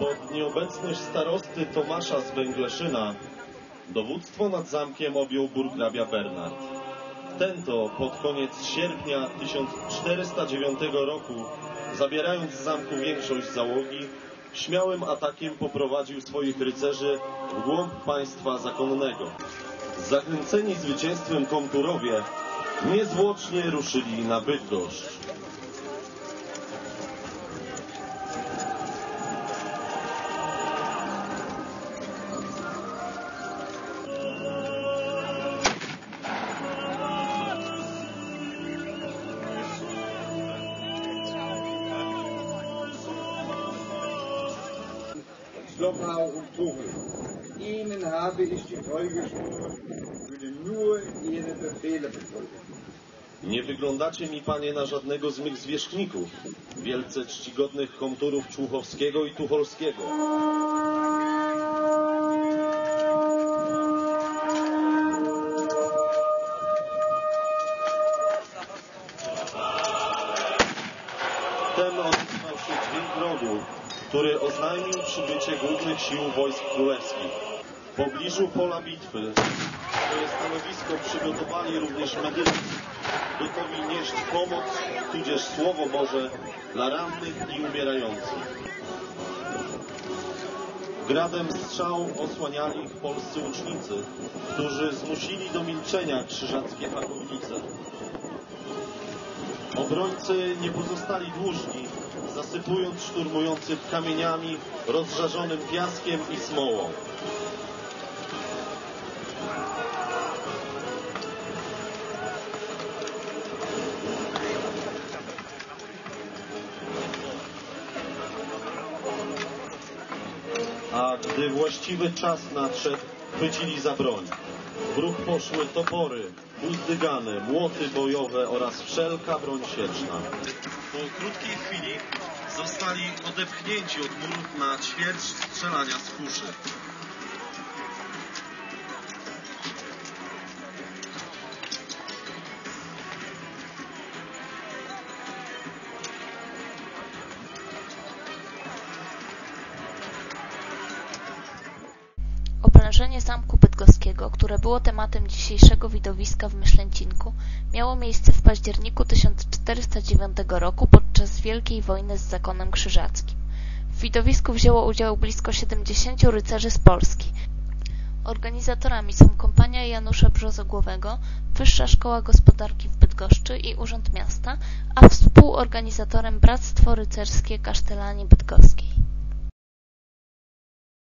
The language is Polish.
Pod nieobecność starosty Tomasza z Węgleszyna dowództwo nad zamkiem objął burgrabia Bernard. Ten to pod koniec sierpnia 1409 roku, zabierając z zamku większość załogi, śmiałym atakiem poprowadził swoich rycerzy w głąb państwa zakonnego. Zachęceni zwycięstwem komturowie niezwłocznie ruszyli na Bydgoszcz. Sloppenau und Tuchel. Ihnen habe ich die Treue geschworen, würde nur Ihre Befehle befolgen. Nie wyglądacie mi, panie, na żadnego z mych zwierzchników, wielce czcigodnych komturów Człuchowskiego i Tucholskiego. Wtem odezwał się dźwięk rogu, który oznajmił przybycie głównych sił wojsk królewskich. W pobliżu pola bitwy swoje stanowisko przygotowali również medycy, gotowi nieść pomoc, tudzież Słowo Boże dla rannych i umierających. Gradem strzał osłaniali ich polscy łucznicy, którzy zmusili do milczenia krzyżackie hakownice. Obrońcy nie pozostali dłużni, zasypując szturmujących kamieniami, rozżarzonym piaskiem i smołą. A gdy właściwy czas nadszedł, chwycili za broń. W ruch poszły topory, uzdygane, młoty bojowe oraz wszelka broń sieczna. Po krótkiej chwili zostali odepchnięci od murów na ćwierć strzelania z kuszy. Oblężenie zamku bydgoskiego, które było tematem dzisiejszego widowiska w Myślęcinku, miało miejsce w październiku 1409 roku podczas Wielkiej Wojny z zakonem krzyżackim. W widowisku wzięło udział blisko 70 rycerzy z Polski. Organizatorami są Kompania Janusza Brzozogłowego, Wyższa Szkoła Gospodarki w Bydgoszczy i Urząd Miasta, a współorganizatorem Bractwo Rycerskie Kasztelani Bydgoskie.